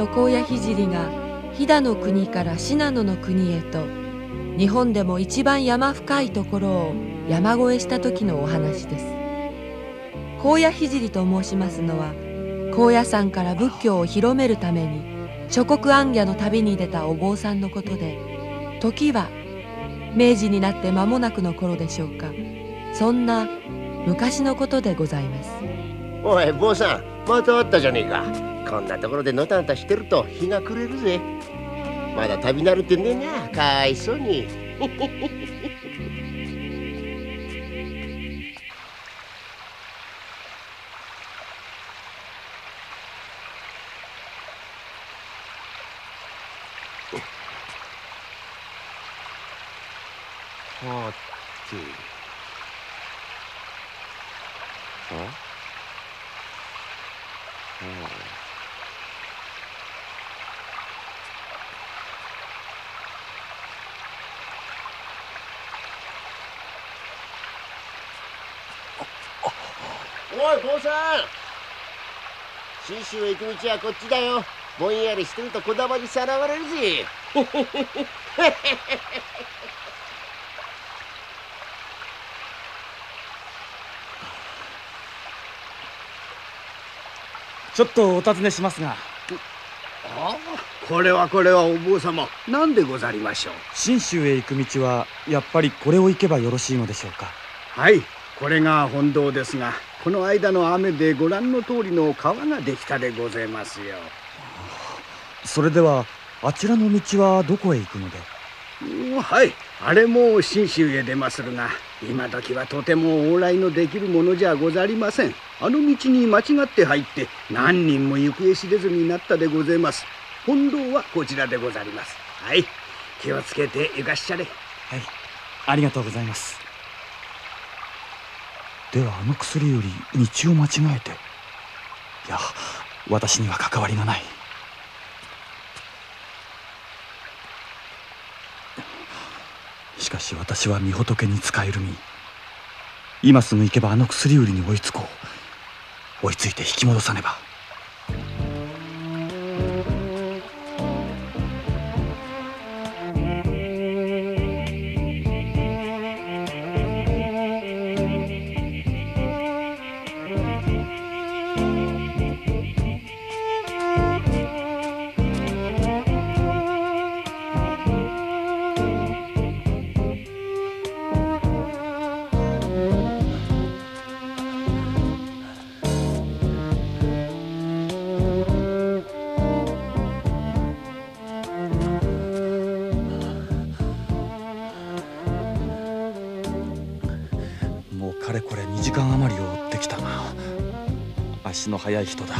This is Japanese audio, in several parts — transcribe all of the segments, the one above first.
の高野聖が飛騨の国から信濃の国へと日本でも一番山深いところを山越えした時のお話です。高野聖と申しますのは高野山から仏教を広めるために諸国行脚の旅に出たお坊さんのことで時は明治になって間もなくの頃でしょうか。そんな昔のことでございます。おい坊さんまた会ったじゃねえか。こんなところでのたのたしてると日が暮れるぜ。まだ旅慣れてねえなかわいそうに。はて。あ？あおい坊さん。信州へ行く道はこっちだよ。ぼんやりしてるとこだまにさらわれるぜ。ちょっとお尋ねしますが。これはこれはお坊様。何でござりましょう？信州へ行く道はやっぱりこれを行けばよろしいのでしょうか？はいこれが本堂ですがこの間の雨でご覧の通りの川ができたでございますよ。それではあちらの道はどこへ行くので？うんはい。あれも信州へ出まするが今時はとても往来のできるものじゃござりません。あの道に間違って入って何人も行方知れずになったでございます。本堂はこちらでござります。はい。気をつけて行かしちゃれ。はい。ありがとうございますではあの薬より道を間違えていや私には関わりがない。しかし私は御仏に仕える身。今すぐ行けばあの薬売りに追いつこう。追いついて引き戻さねば。人だ。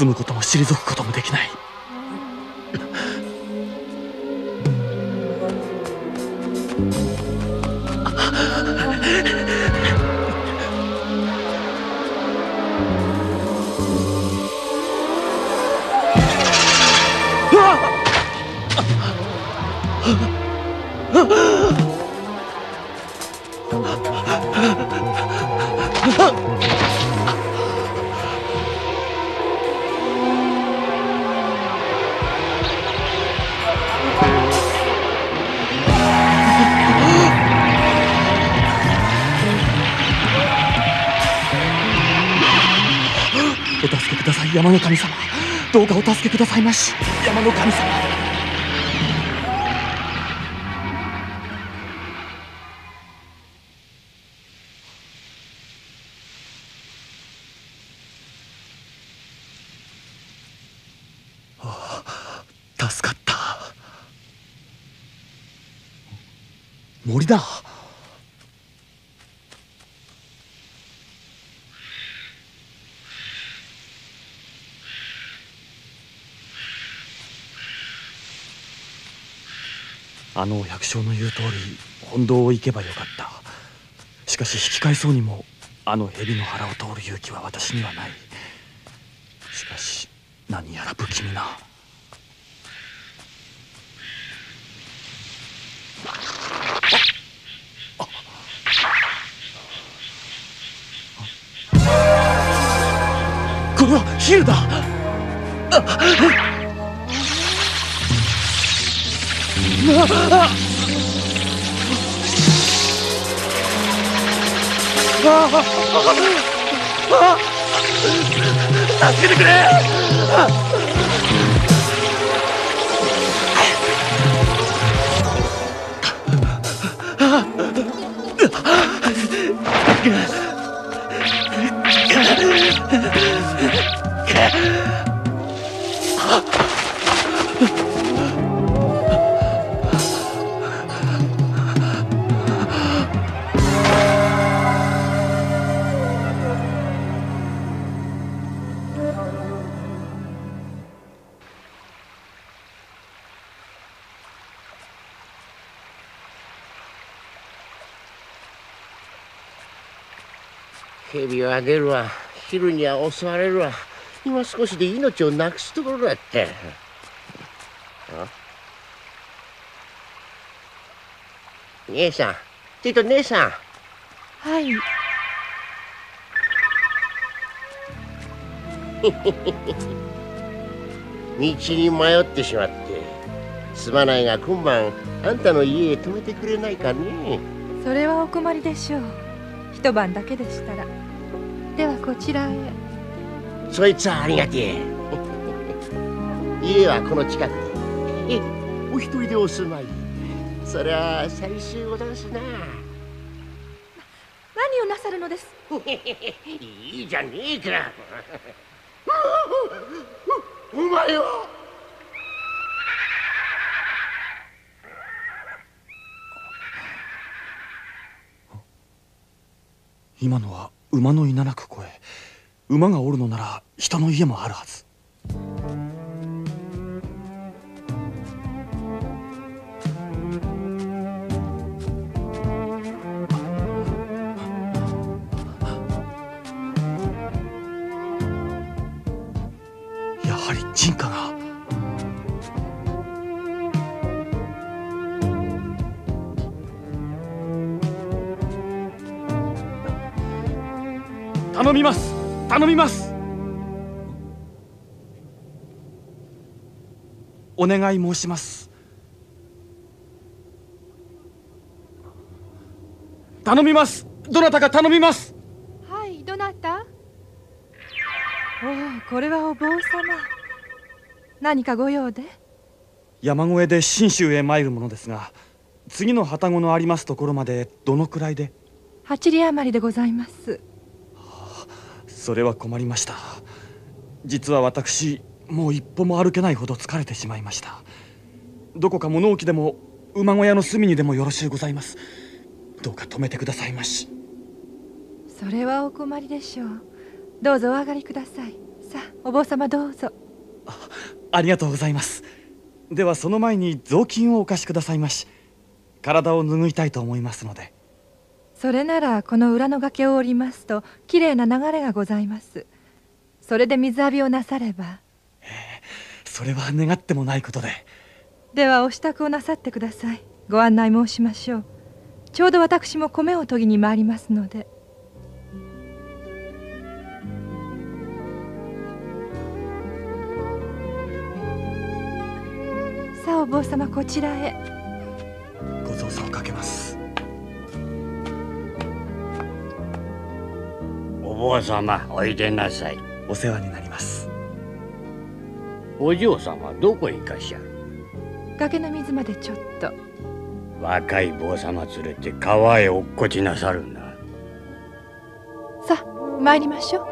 住むことも退くこともできない。ださいまし。山の神様。森だ。あの百姓の言う通り本堂を行けばよかった。しかし引き返そうにもあの蛇の腹を通る勇気は私にはない。しかし何やら不気味な。これはヒルだ。助けてくれ蛇は出るわ。昼には襲われるわ。今少しで命をなくすところだって。姉さん。ちょっと姉さん。はい。道に迷ってしまってすまないが今晩あんたの家へ泊めてくれないかね？それはお困りでしょう。一晩だけでしたらではこちらへ。そいつはありがてえ。家はこの近くで。えお一人でお住まいそりゃ寂しいござんすな。何をなさるのです？いいじゃねえか。お前は？今のは？馬のいななく声馬がおるのなら人の家もあるはず。頼みます。頼みます。お願い申します。頼みます。どなたか頼みます。はいどなた？おおこれはお坊様。何かご用で？山越えで信州へ参るものですが次の旅籠のありますところまでどのくらいで？八里余りでございますそれは困りました。実は私もう一歩も歩けないほど疲れてしまいました。どこか物置でも馬小屋の隅にでもよろしゅうございます。どうか止めてくださいまし。それはお困りでしょう。どうぞお上がりください。さあお坊様どうぞ。ありがとうございます。ではその前に雑巾をお貸しくださいまし。体を拭いたいと思いますのでそれならこの裏の崖を降りますときれいな流れがございます。それで水浴びをなされば。それは願ってもないことで。ではお支度をなさってください。ご案内申しましょう。ちょうど私も米を研ぎに参りますので。さあお坊様こちらへ。ご造作をかけます坊様おいでなさい。お世話になります。お嬢様どこへ行かしゃ崖の水までちょっと。若い坊様連れて川へ落っこちなさるな。さあ参りましょう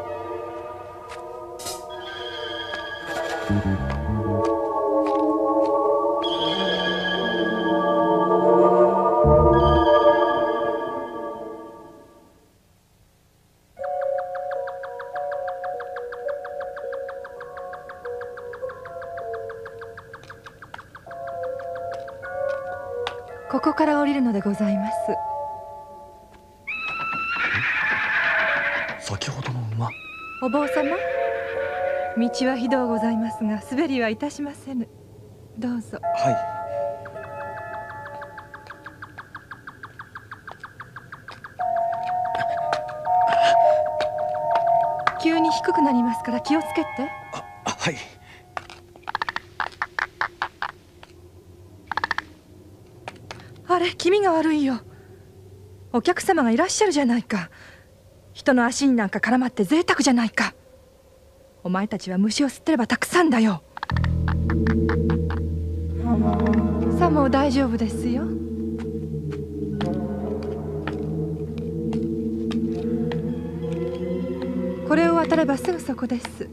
ここから降りるのでございます。先ほどの馬？お坊様？道はひどうございますが滑りはいたしませぬ。どうぞ。はい。急に低くなりますから気をつけて。あはいあれ気味が悪いよ。お客様がいらっしゃるじゃないか。人の足になんか絡まって贅沢じゃないか。お前たちは虫を吸ってればたくさんだよ。さあもう大丈夫ですよ。これを渡ればすぐそこです。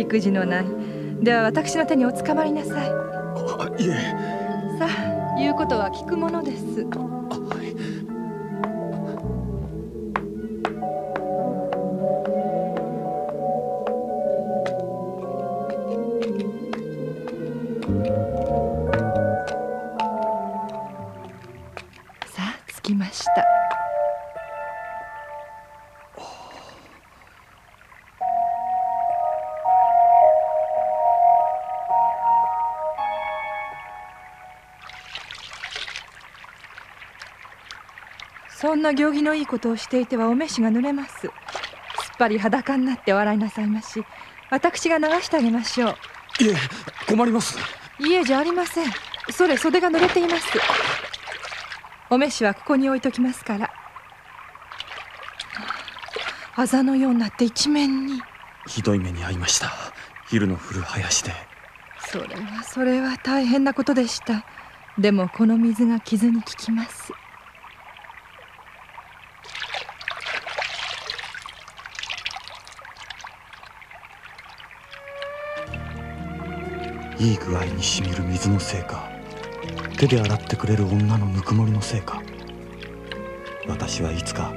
育児のない。では私の手におつかまりなさい。あいえ。さあ言うことは聞くものですんな行儀のいいことをしていてはお召しが濡れます。すっぱり裸になってお笑いなさいまし。私が流してあげましょう。いえ困ります。家じゃありません。それ袖が濡れています。お召しはここに置いときますから。あざのようになって一面に。ひどい目に遭いました。昼の降る林で。それはそれは大変なことでした。でもこの水が傷に効きますいい具合にしみる水のせいか。手で洗ってくれる女のぬくもりのせいか。私はいつか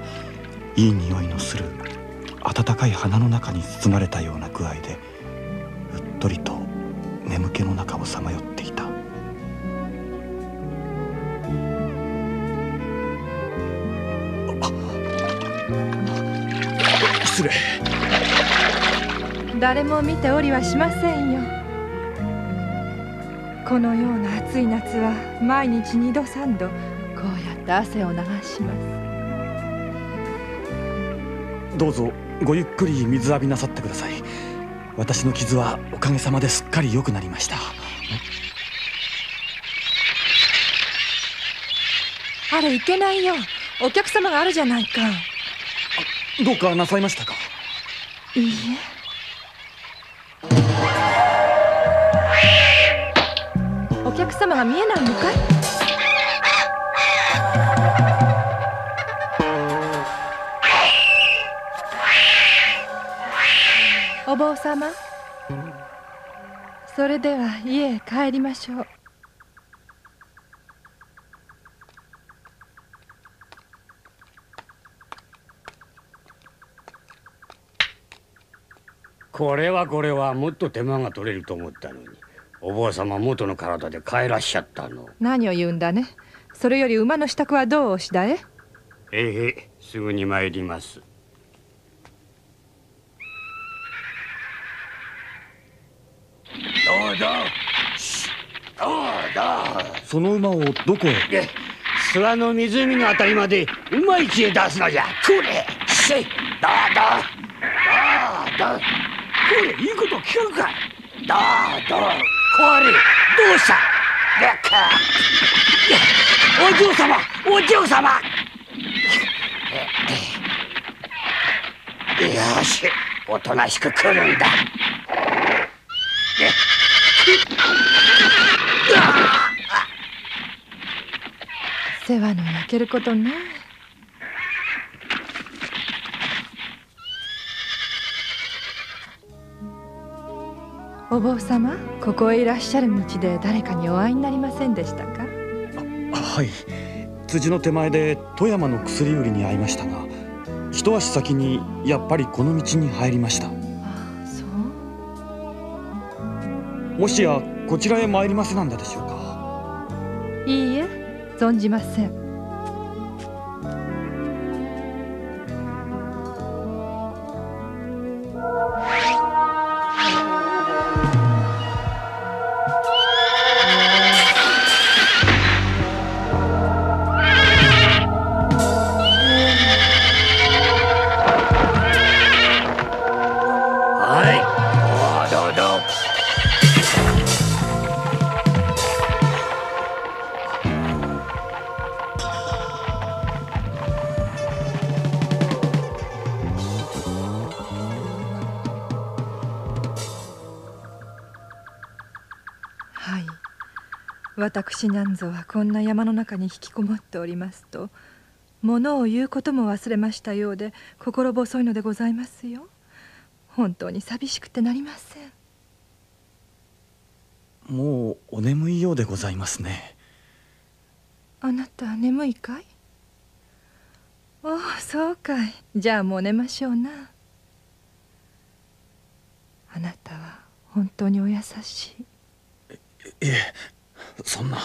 いい匂いのする暖かい花の中に包まれたような具合でうっとりと眠気の中をさまよっていた。あ失礼。誰も見ておりはしませんよこのような暑い夏は毎日二度三度こうやって汗を流します。どうぞごゆっくり水浴びなさってください。私の傷はおかげさまですっかり良くなりました。あれいけないよ。お客様があるじゃないか。どうかなさいましたか？いいえ様。それでは家へ帰りましょう。これはこれはもっと手間が取れると思ったのに。お坊様元の体で帰らっしゃったの。何を言うんだね。それより馬の支度はどうおしだえ？ええすぐに参りますどうぞどうぞその馬をどこへ？諏訪の湖のあたりまでうまい知恵出すのじゃ。これ。しいどうぞどうぞこれいいこと聞くかどうぞこれどうした？でか。お嬢様。お嬢様。よし。おとなしく来るんだ。世話の焼けることないお坊様ここへいらっしゃる道で誰かにお会いになりませんでしたか？はい。辻の手前で富山の薬売りに会いましたが一足先にやっぱりこの道に入りました。もしやこちらへ参りませなんだでしょうか？いいえ存じません。私なんぞはこんな山の中に引きこもっておりますと物を言うことも忘れましたようで心細いのでございますよ。本当に寂しくてなりません。もうお眠いようでございますね。あなた眠いかい？おおそうかい。じゃあもう寝ましょうな。あなたは本当にお優しい。いえそんな。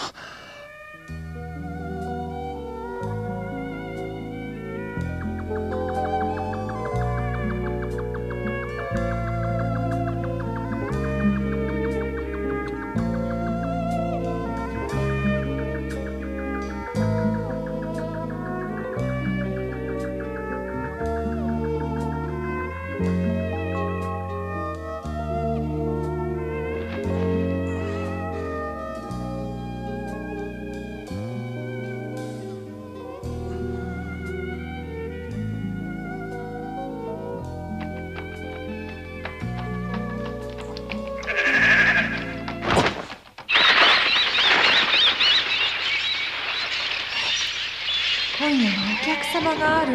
は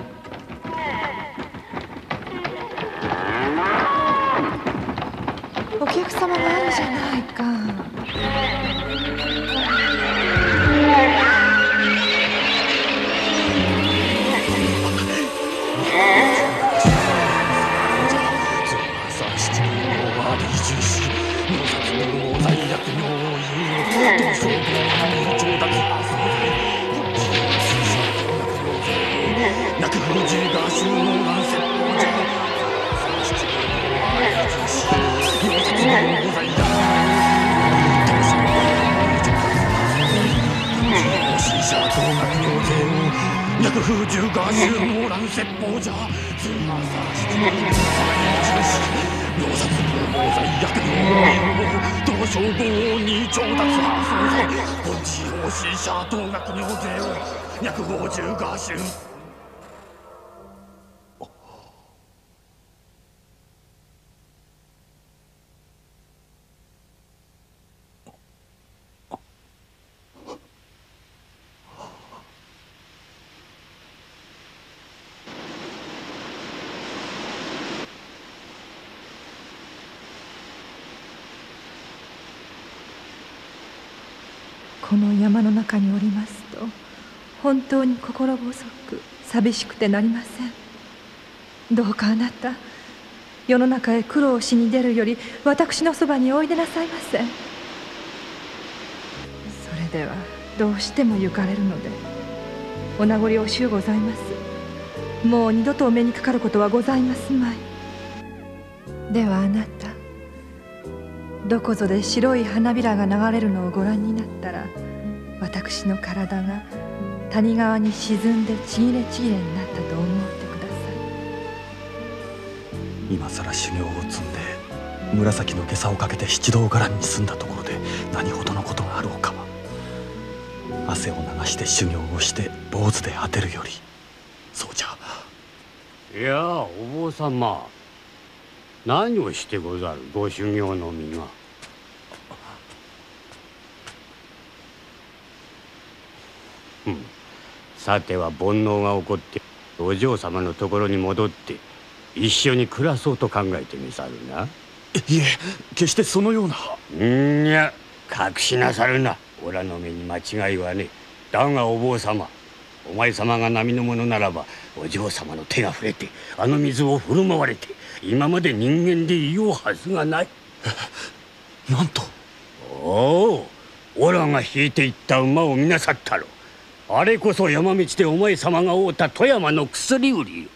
お風中が衆の乱世王者通朝七人オーバーで移住し秒殺の罪悪の同称号に調達派総裁本地方死者同学尿税を脈法中が衆この山の中におりますと本当に心細く寂しくてなりません。どうかあなた世の中へ苦労しに出るより私のそばにおいでなさいませ。それではどうしても行かれるのでお名残惜しゅうございます。もう二度とお目にかかることはございますまい。ではあなたどこぞで白い花びらが流れるのをご覧になったら私の体が谷川に沈んでちぎれちぎれになったと思ってください。今さら修行を積んで紫の袈裟をかけて七道伽藍に住んだところで何ほどのことがあろうか汗を流して修行をして坊主で果てるより。そうじゃ。いやお坊様。何をしてござるご修行の身がうんさては煩悩が起こってお嬢様のところに戻って一緒に暮らそうと考えてみさるな。いえ決してそのような。うんにゃ隠しなさるな。オラの目に間違いはねえ。だがお坊様お前様が並の者ならばお嬢様の手が触れてあの水を振る舞われて今まで人間でいようはずがない。なんと。おおオラが引いていった馬を見なさったろあれこそ山道でお前様が会うた富山の薬売りよ。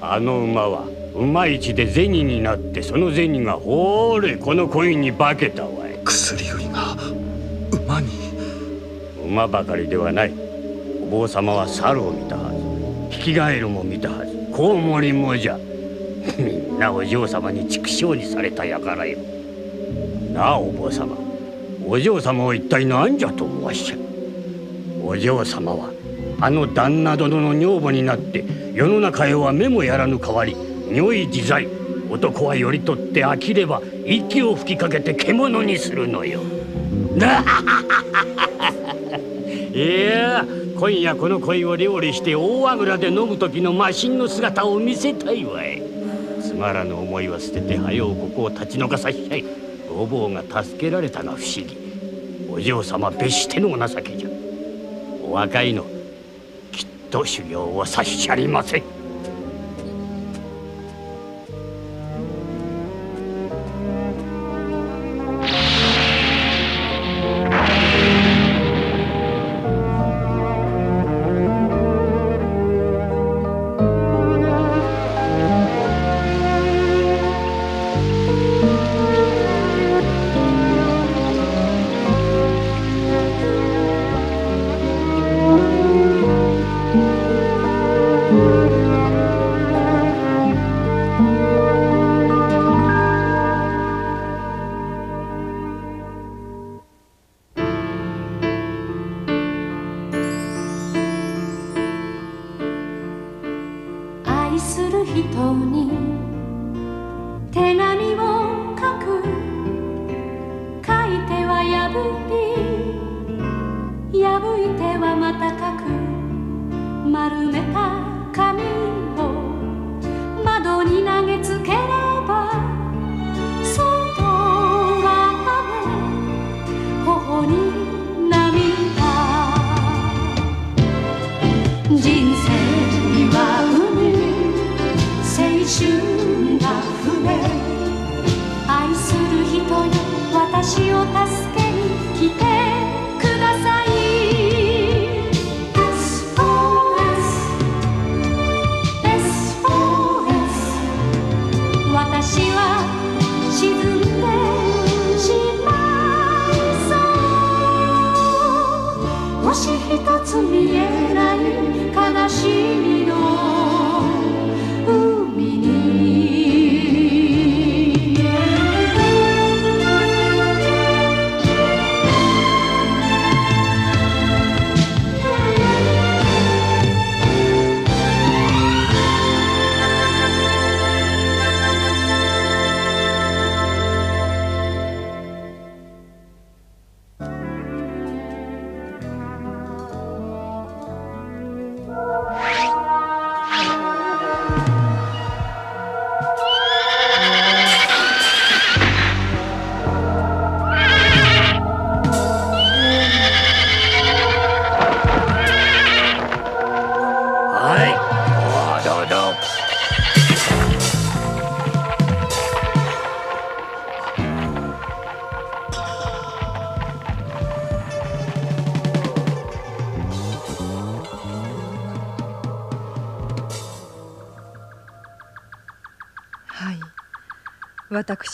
あの馬は馬市で銭になってその銭がほれこのコインに化けたわい。薬売りが馬に？馬ばかりではない。お坊様は猿を見たはず。ヒキガエルも見たはず。コウモリもじゃ。みんなお嬢様に畜生にされたやからよ。なあお坊様お嬢様は一体何じゃと思わしちゃお嬢様はあの旦那殿の女房になって世の中へは目もやらぬ代わり如意自在。男はより取って飽きれば息を吹きかけて獣にするのよ。いや今夜この恋を料理して大あぐらで飲む時のマシンの姿を見せたいわい。つまらぬ思いは捨てて早うここを立ち退かさしちゃい。お坊が助けられたが不思議。お嬢様別してのお情けじゃ。お若いのきっと修行をさしちゃりません。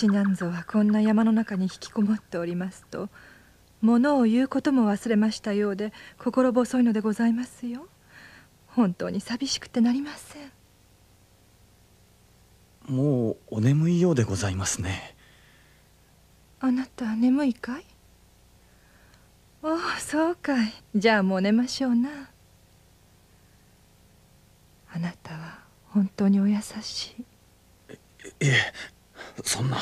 私なんぞはこんな山の中に引きこもっております。と物を言うことも忘れましたようで心細いのでございますよ。本当に寂しくてなりません。もうお眠いようでございますね。あなた眠いかい？おおそうかい。じゃあもう寝ましょうな。あなたは本当にお優しい。いえそんな。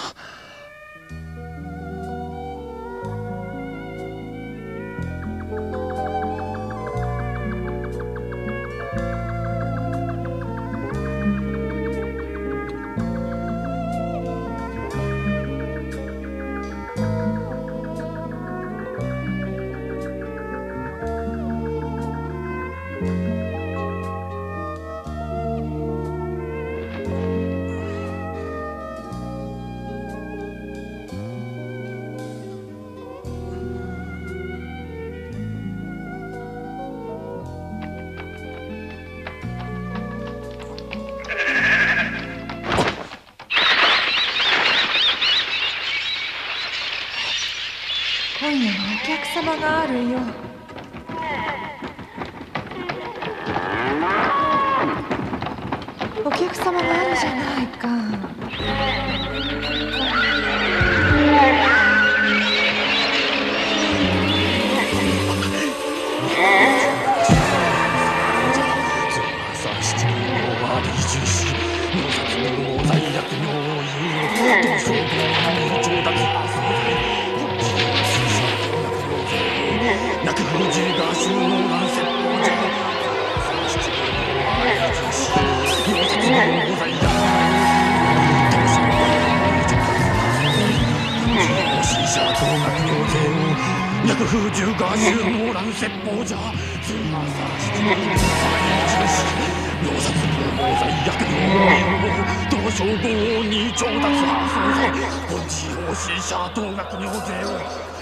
更新者同学尿税を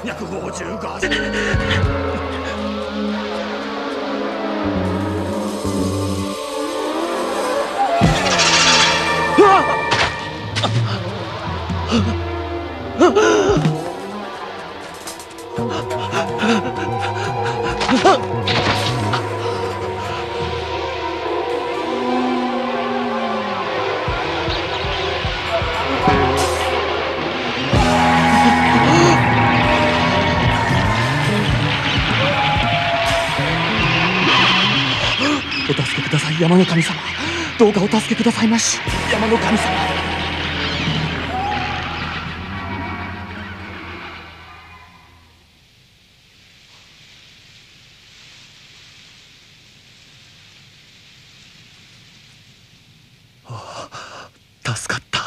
約55山の神様どうかお助けくださいまし。山の神様。ああ助かった。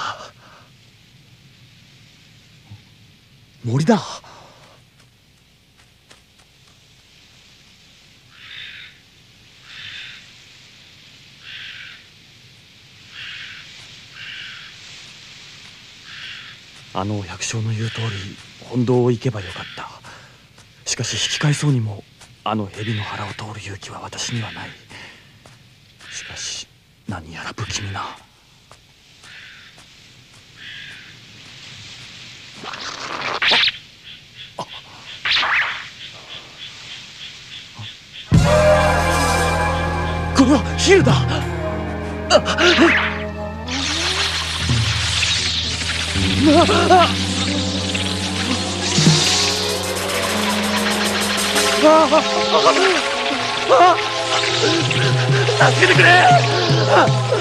森だ。あの百姓の言う通り本堂を行けばよかった。しかし引き返そうにもあの蛇の腹を通る勇気は私にはない。しかし何やら不気味な。これはヒルだ。助けてくれ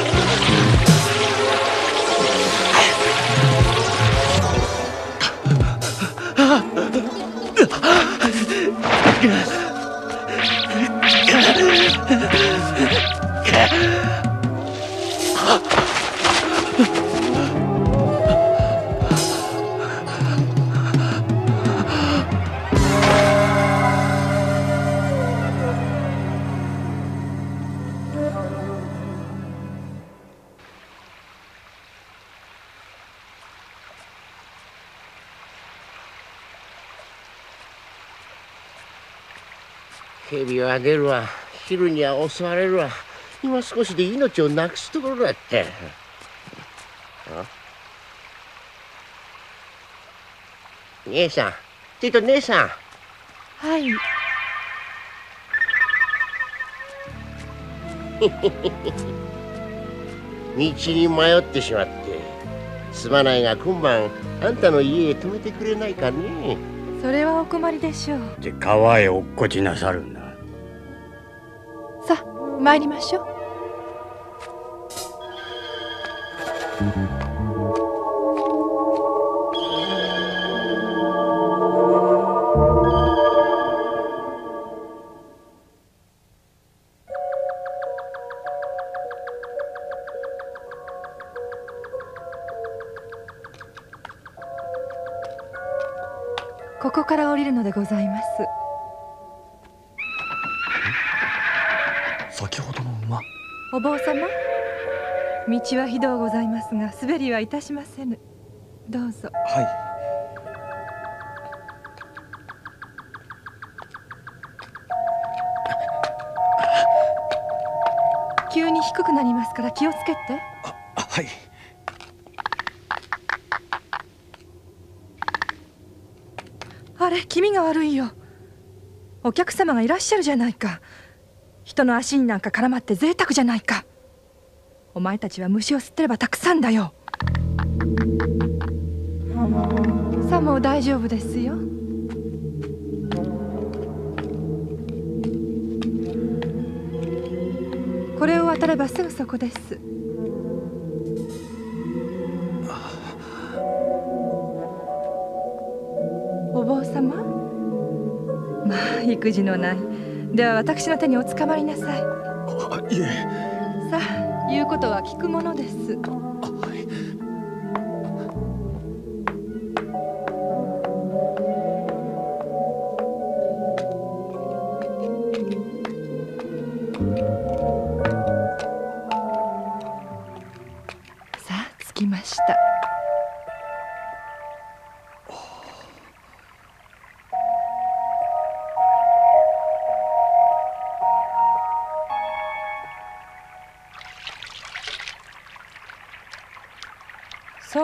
蛇は出るわ。昼には襲われるわ。今少しで命をなくすところだって。あ？姉さん。ちょっと姉さん。はい。道に迷ってしまってすまないが今晩あんたの家へ泊めてくれないかね？それはお困りでしょう。で川へ落っこちなさるなさあ参りましょう。ここから降りるのでございます。お坊様？道はひどうございますが滑りはいたしませぬ。どうぞ。はい。急に低くなりますから気をつけて。あはい。あれ気味が悪いよ。お客様がいらっしゃるじゃないか人の足になんか絡まって贅沢じゃないか。お前たちは虫を吸ってればたくさんだよ。さあもう大丈夫ですよ。これを渡ればすぐそこです。お坊様？まあ育児のない。では私の手におつかまりなさい。あいえ。さあ言うことは聞くものです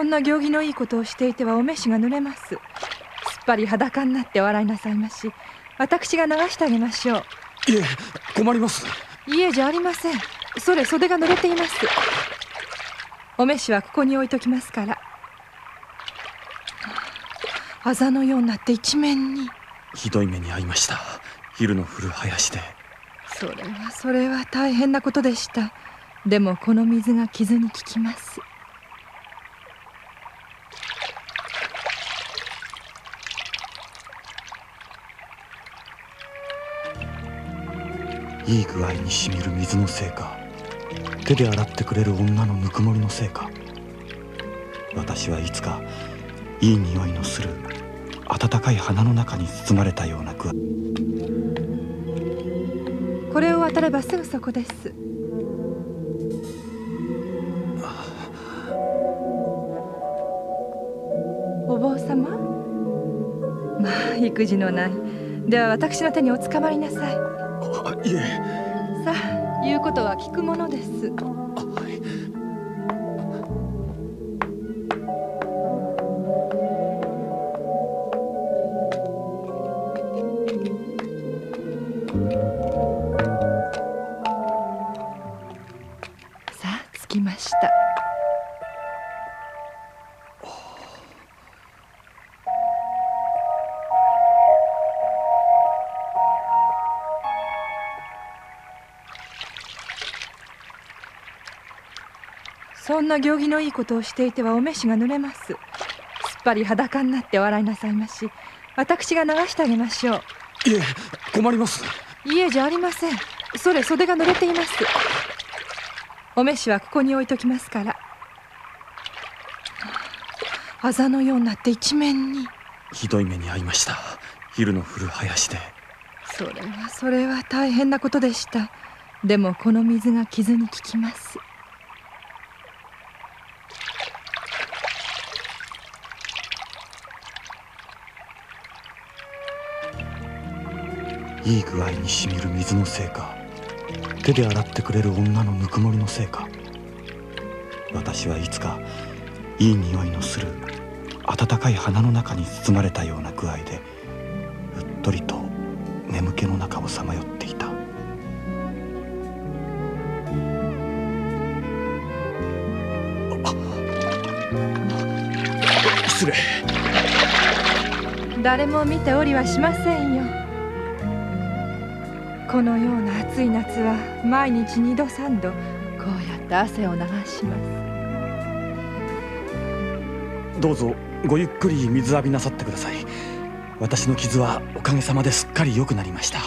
んな行儀のいいことをしていてはお召しが濡れます。すっぱり裸になってお笑いなさいまし。私が流してあげましょう。いえ困ります。家じゃありません。それ袖が濡れています。お召しはここに置いときますから。あざのようになって一面に。ひどい目に遭いました。昼の降る林で。それはそれは大変なことでした。でもこの水が傷に効きますいい具合にしみる水のせいか。手で洗ってくれる女のぬくもりのせいか。私はいつかいい匂いのする暖かい花の中に包まれたような具合。これを渡ればすぐそこです。お坊様？まあ育児のない。では私の手におつかまりなさい。いえさあ言うことは聞くものです。んな行儀のいいことをしていてはお召しが濡れます。すっぱり裸になってお笑いなさいまし。私が流してあげましょう。いえ困ります。家じゃありません。それ袖が濡れています。お召しはここに置いときますから。あざのようになって一面に。ひどい目に遭いました。昼の降る林で。それはそれは大変なことでした。でもこの水が傷に効きますいい具合にしみる水のせいか。手で洗ってくれる女のぬくもりのせいか。私はいつかいい匂いのする暖かい花の中に包まれたような具合でうっとりと眠気の中をさまよっていた。あ失礼。誰も見ておりはしませんよこのような暑い夏は毎日二度三度こうやって汗を流します。どうぞごゆっくり水浴びなさってください。私の傷はおかげさまですっかり良くなりました。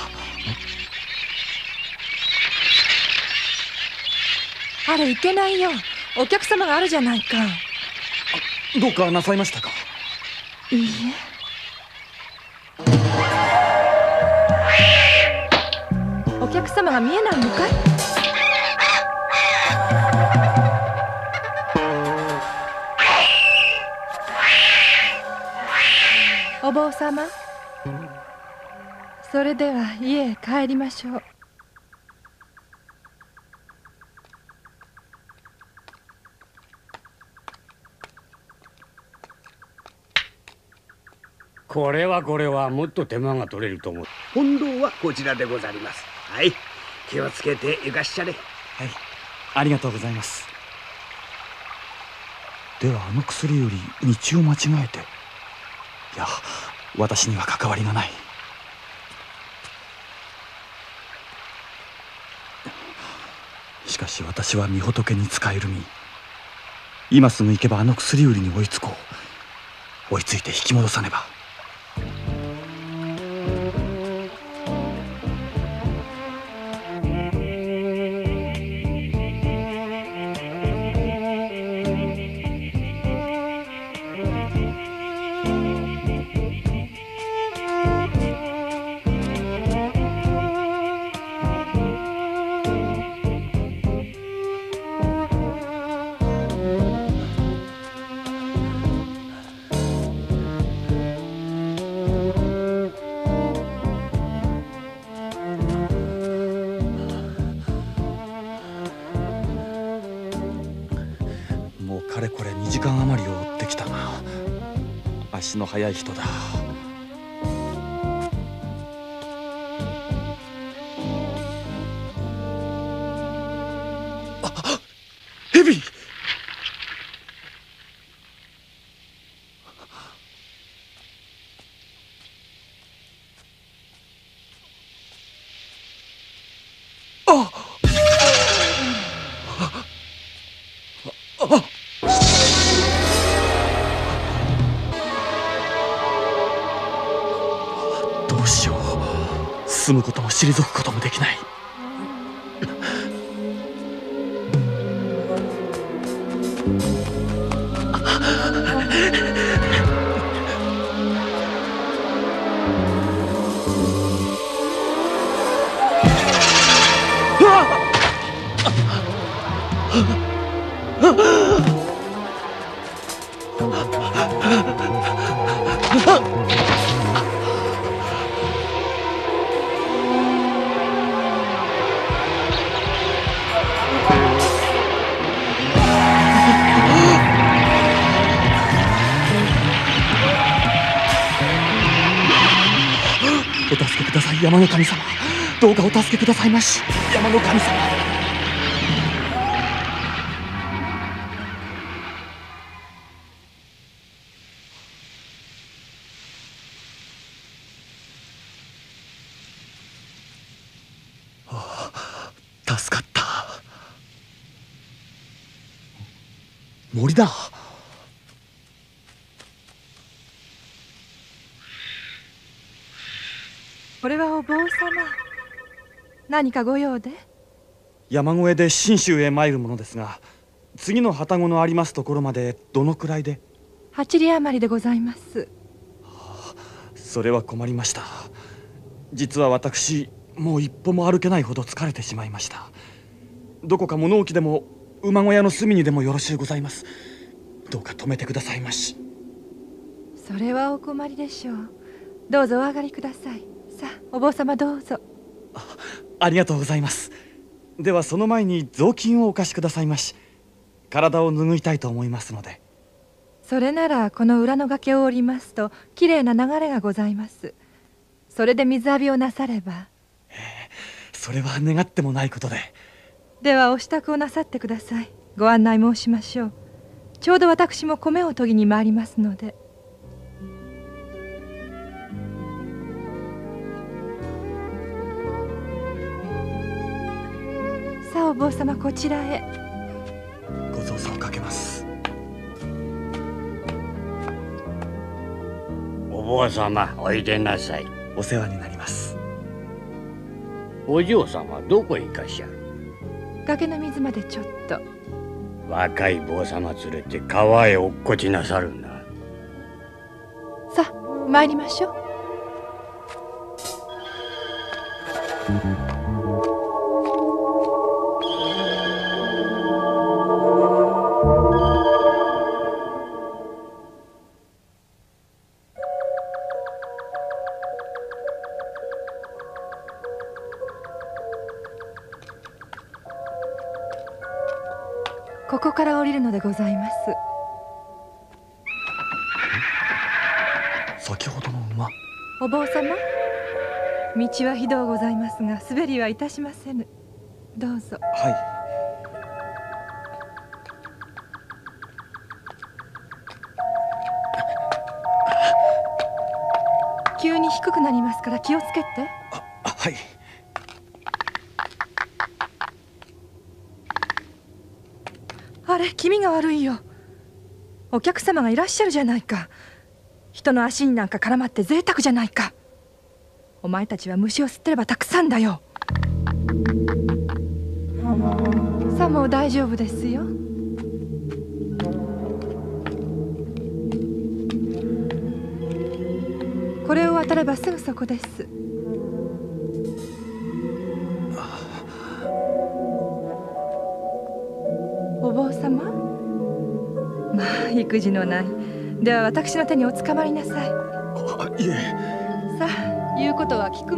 あれいけないよ。お客様があるじゃないか。どうかなさいましたか？いいえお客様が見えないのかい？お坊様それでは家へ帰りましょう。これはこれはもっと手間が取れると思う。本堂はこちらでござります。はい気をつけて行かしちゃれ。はい。ありがとうございます。ではあの薬より道を間違えて。いや私には関わりがない。しかし私は御仏に仕える身。今すぐ行けばあの薬売りに追いつこう。追いついて引き戻さねば。足の速い人だ。お助けください山の神様。どうかお助けくださいまし。山の神様ああ助かった森だこれはお坊様何かご用で？山越えで信州へ参るものですが次の旅籠のありますところまでどのくらいで？八里余りでございます。それは困りました。実は私もう一歩も歩けないほど疲れてしまいました。どこか物置でも馬小屋の隅にでもよろしゅうございます。どうか止めてくださいまし。それはお困りでしょう。どうぞお上がりください。さあお坊様どうぞありがとうございます。ではその前に雑巾をお貸しくださいまし。体を拭いたいと思いますので。それならこの裏の崖を降りますときれいな流れがございます。それで水浴びをなされば。それは願ってもないことで。ではお支度をなさってください。ご案内申しましょう。ちょうど私も米を研ぎに参りますのでさあお坊様こちらへ。ご造作をかけます。お坊様おいでなさい。お世話になります。お嬢様どこへ行かしゃる？崖の水までちょっと。若い坊様連れて川へ落っこちなさるな。さあ参りましょうここから降りるのでございます。先ほどのお坊様？道はひどうございますが滑りはいたしませぬ。どうぞ。はい。急に低くなりますから気をつけて。あはいれ気味が悪いよ。お客様がいらっしゃるじゃないか。人の足になんか絡まって贅沢じゃないか。お前たちは虫を吸ってればたくさんだよ。さあもう大丈夫ですよ。これを渡ればすぐそこです。育児のない。では私の手におつかまりなさい。あいえ。さあ言うことは聞くも